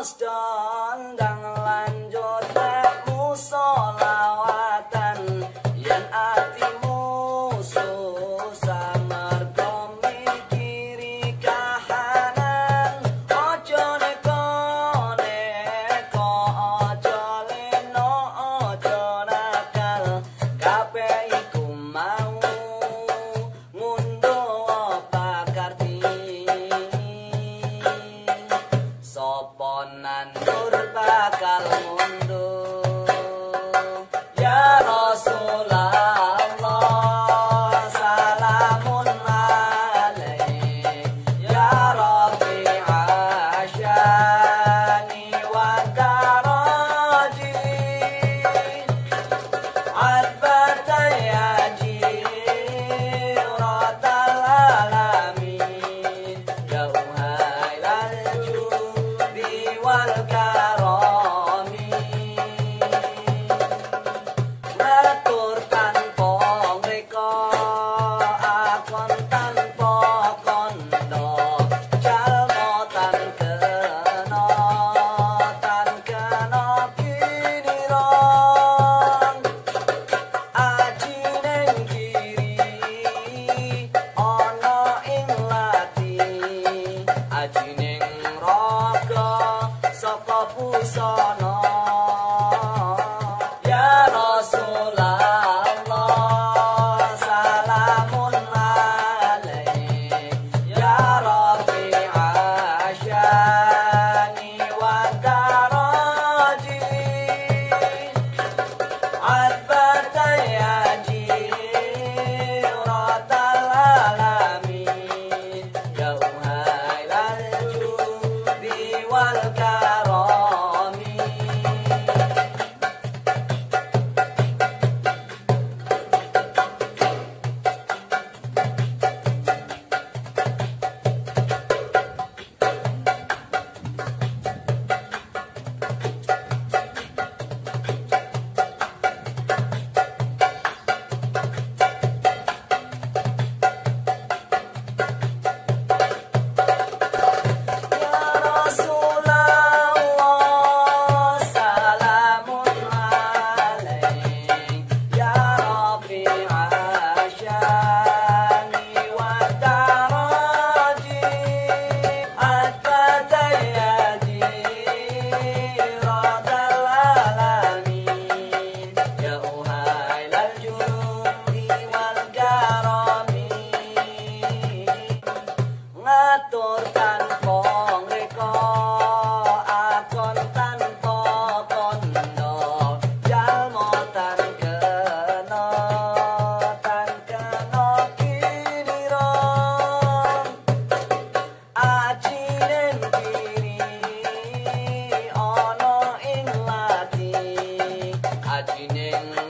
must die. Aji ning Imaginem